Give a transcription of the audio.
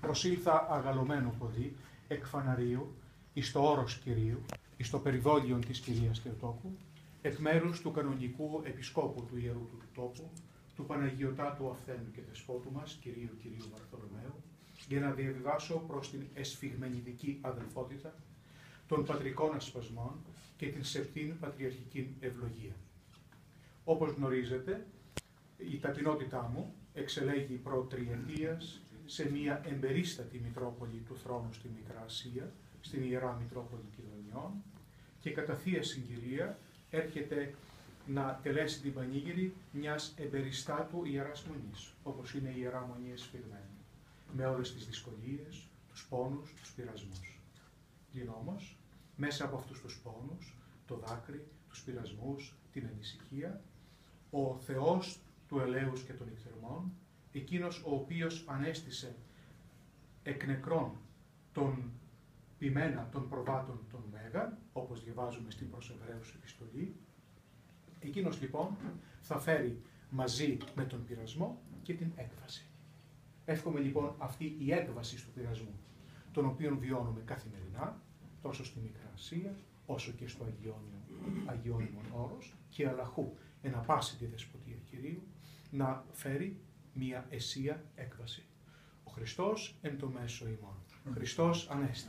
προσήλθα αγαλωμένο ποδί, εκ φαναρίου, εις το όρος Κυρίου, εις το περιβόλιον της Κυρίας Θεοτόκου, εκ μέρους του κανονικού επισκόπου του Ιερού του τόπου, του Παναγιωτάτου Αυθένου και Δεσπότου μας, Κυρίου Κυρίου Βαρθολομαίου, για να διαβιβάσω προς την εσφιγμενητική αδελφότητα των πατρικών ασπασμών και την σεπτήν πατριαρχική ευλογία. Όπως γνωρίζετε, η ταπεινότητά μου εξελέγει προ τριετίας σε μια εμπερίστατη Μητρόπολη του θρόνου στη Μικρά Ασία, στην Ιερά Μητρόπολη Κιδωνιών και κατά θεία συγκυρία έρχεται να τελέσει την πανήγυρη μιας εμπεριστάτου Ιεράς Μονής, όπως είναι η Ιερά Μονή εσφυγμένη, με όλες τις δυσκολίες, τους πόνους, τους πειρασμούς. Πλην όμως, μέσα από αυτούς τους πόνους, το δάκρυ, τους πειρασμούς, την ανησυχία, ο Θεός του ελέους και των νυχθερμών, εκείνος ο οποίος ανέστησε εκ νεκρών των ποιμένα των προβάτων των Μέγα, όπως διαβάζουμε στην προς Εβραίους επιστολή, εκείνος λοιπόν θα φέρει μαζί με τον πειρασμό και την έκβαση. Εύχομαι λοιπόν αυτή η έκβαση του πειρασμού, τον οποίο βιώνουμε καθημερινά, τόσο στη Μικρά Ασία, όσο και στο Αγιόνιο, Αγιόνιμον όρος και αλαχού, ενα πάση τη δεσποτεία Κυρίου, να φέρει μία αισία έκβαση. Ο Χριστός εν το μέσο ημών. Χριστός Ανέστη.